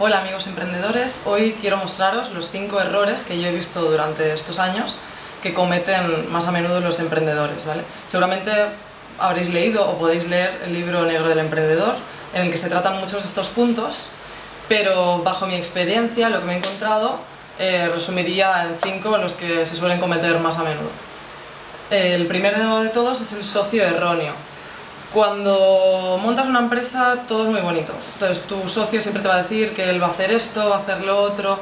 Hola amigos emprendedores, hoy quiero mostraros los 5 errores que yo he visto durante estos años que cometen más a menudo los emprendedores. ¿vale? Seguramente habréis leído o podéis leer el libro negro del emprendedor en el que se tratan muchos de estos puntos, pero bajo mi experiencia, lo que me he encontrado, eh, resumiría en 5 los que se suelen cometer más a menudo. El primero de todos es el socio erróneo. Cuando montas una empresa todo es muy bonito. Entonces tu socio siempre te va a decir que él va a hacer esto, va a hacer lo otro.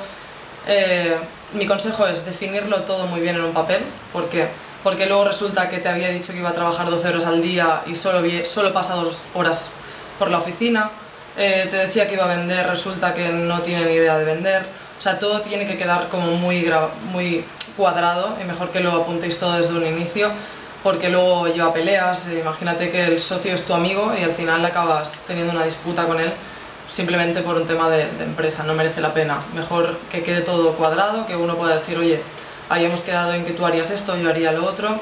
Eh, mi consejo es definirlo todo muy bien en un papel. ¿Por qué? Porque luego resulta que te había dicho que iba a trabajar 12 horas al día y solo, solo pasa dos horas por la oficina. Eh, te decía que iba a vender, resulta que no tiene ni idea de vender. O sea, todo tiene que quedar como muy, muy cuadrado y mejor que lo apuntéis todo desde un inicio porque luego lleva peleas, imagínate que el socio es tu amigo y al final acabas teniendo una disputa con él simplemente por un tema de, empresa, no merece la pena. Mejor que quede todo cuadrado, que uno pueda decir, oye, habíamos quedado en que tú harías esto, yo haría lo otro,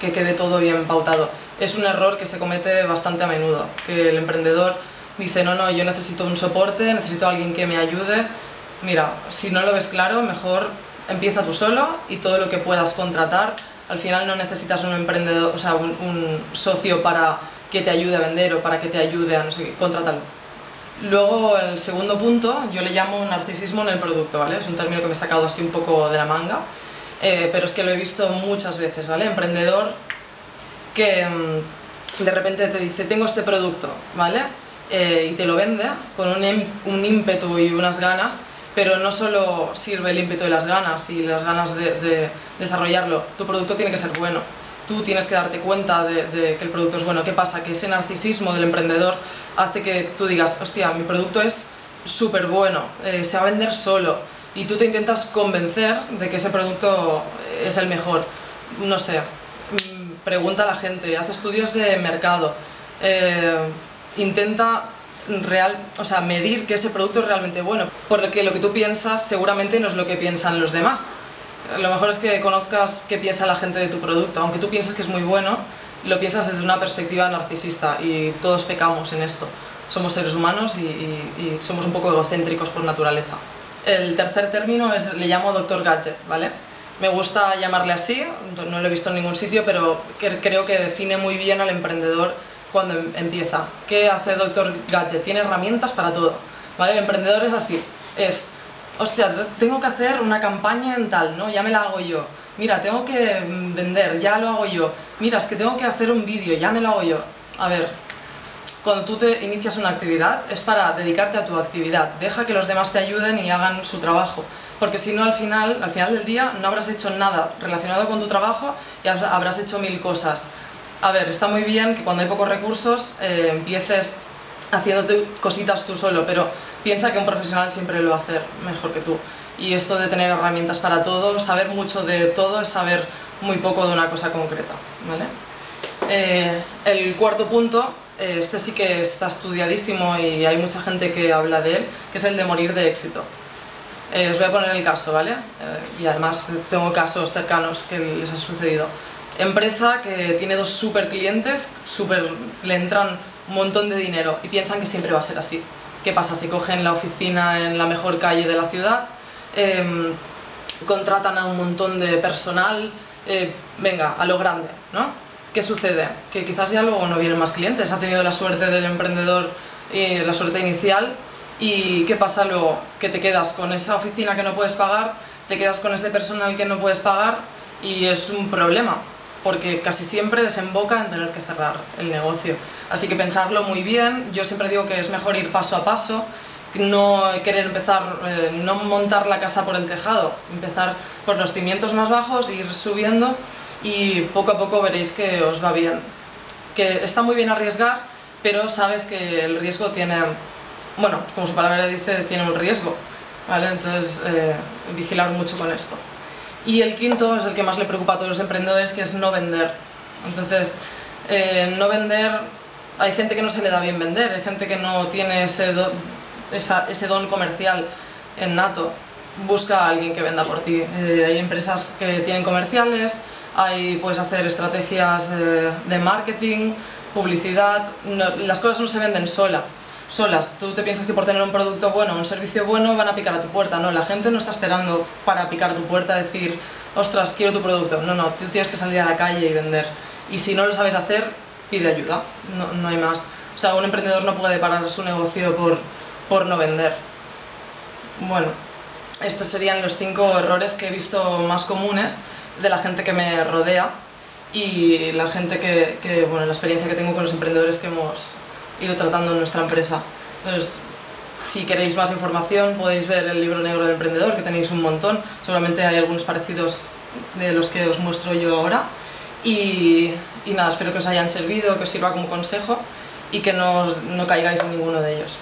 que quede todo bien pautado. Es un error que se comete bastante a menudo, que el emprendedor dice, no, no, yo necesito un soporte, necesito a alguien que me ayude. Mira, si no lo ves claro, mejor empieza tú solo y todo lo que puedas contratar al final no necesitas un emprendedor, o sea, un, socio para que te ayude a vender o para que te ayude a no sé contrátalo. Luego el segundo punto yo le llamo narcisismo en el producto, ¿vale? Es un término que me he sacado así un poco de la manga, eh, pero es que lo he visto muchas veces, ¿vale? Emprendedor que mm, de repente te dice, tengo este producto, ¿vale? Eh, y te lo vende con un, un ímpetu y unas ganas pero no solo sirve el ímpetu de las ganas y las ganas de, desarrollarlo, tu producto tiene que ser bueno. Tú tienes que darte cuenta de, que el producto es bueno. ¿Qué pasa? Que ese narcisismo del emprendedor hace que tú digas, hostia, mi producto es súper bueno, eh, se va a vender solo, y tú te intentas convencer de que ese producto es el mejor. No sé, mm, pregunta a la gente, haz estudios de mercado, eh, intenta real, o sea, medir que ese producto es realmente bueno, porque lo que tú piensas seguramente no es lo que piensan los demás. Lo mejor es que conozcas qué piensa la gente de tu producto, aunque tú pienses que es muy bueno, lo piensas desde una perspectiva narcisista y todos pecamos en esto. Somos seres humanos y, somos un poco egocéntricos por naturaleza. El tercer término es, le llamo Doctor Gadget, ¿vale? Me gusta llamarle así, no lo he visto en ningún sitio, pero creo que define muy bien al emprendedor cuando em, empieza. ¿Qué hace Doctor Gadget? Tiene herramientas para todo. ¿vale? El emprendedor es así, es, hostia, tengo que hacer una campaña en tal, ¿no? Ya me la hago yo. Mira, tengo que mm, vender, ya lo hago yo. Mira, es que tengo que hacer un vídeo, ya me lo hago yo. A ver, cuando tú te inicias una actividad es para dedicarte a tu actividad. Deja que los demás te ayuden y hagan su trabajo. Porque si no, al final, al final del día no habrás hecho nada relacionado con tu trabajo y habrás hecho mil cosas. A ver, está muy bien que cuando hay pocos recursos eh, empieces haciéndote cositas tú solo, pero piensa que un profesional siempre lo va a hacer mejor que tú. Y esto de tener herramientas para todo, saber mucho de todo es saber muy poco de una cosa concreta. ¿vale? Eh, el cuarto punto, eh, este sí que está estudiadísimo y hay mucha gente que habla de él, que es el de morir de éxito. os voy a poner el caso, ¿vale? y además tengo casos cercanos que les ha sucedido empresa que tiene dos super clientes, super, le entran un montón de dinero y piensan que siempre va a ser así. ¿Qué pasa? Si cogen la oficina en la mejor calle de la ciudad, em, contratan a un montón de personal, eh, venga, a lo grande, ¿no? ¿Qué sucede? Que quizás ya luego no vienen más clientes, ha tenido la suerte del emprendedor y la suerte inicial y ¿qué pasa luego? Que te quedas con esa oficina que no puedes pagar, te quedas con ese personal que no puedes pagar y es un problema porque casi siempre desemboca en tener que cerrar el negocio. Así que pensarlo muy bien, yo siempre digo que es mejor ir paso a paso, no querer empezar, eh, no montar la casa por el tejado, empezar por los cimientos más bajos, ir subiendo y poco a poco veréis que os va bien. Que está muy bien arriesgar, pero sabes que el riesgo tiene, bueno, como su palabra dice, tiene un riesgo, ¿vale? Entonces, eh, vigilar mucho con esto. Y el quinto es el que más le preocupa a todos los emprendedores, que es no vender. Entonces, eh, no vender, hay gente que no se le da bien vender, hay gente que no tiene ese, don comercial en nato. Busca a alguien que venda por ti. Eh, hay empresas que tienen comerciales, hay, puedes hacer estrategias eh, de marketing, publicidad, las cosas no se venden sola. Solas. Tú te piensas que por tener un producto bueno, un servicio bueno, van a picar a tu puerta. No, la gente no está esperando para picar a tu puerta, decir, ostras, quiero tu producto. No, no, tú tienes que salir a la calle y vender. Y si no lo sabes hacer, pide ayuda, no, no hay más. O sea, un emprendedor no puede parar su negocio por, por no vender. Bueno, estos serían los cinco errores que he visto más comunes de la gente que me rodea y la gente que, que, bueno, la experiencia que tengo con los emprendedores que hemos ido tratando en nuestra empresa. Entonces, si queréis más información podéis ver el libro negro del emprendedor, que tenéis un montón, seguramente hay algunos parecidos de los que os muestro yo ahora. Y, y nada, espero que os hayan servido, que os sirva como consejo y que no, no caigáis en ninguno de ellos.